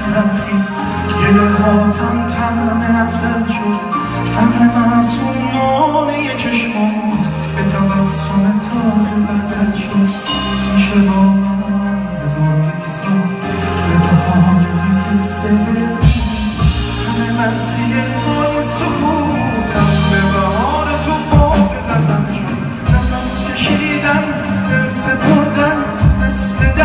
تلخی گله هاتم تمام اصل شد همه معصومانه چشمات به تبسم تازه بدل شد میشه با من بزار مسیح پای سکوتم به بهار تو باد نزن شد. نفس سپردن مثل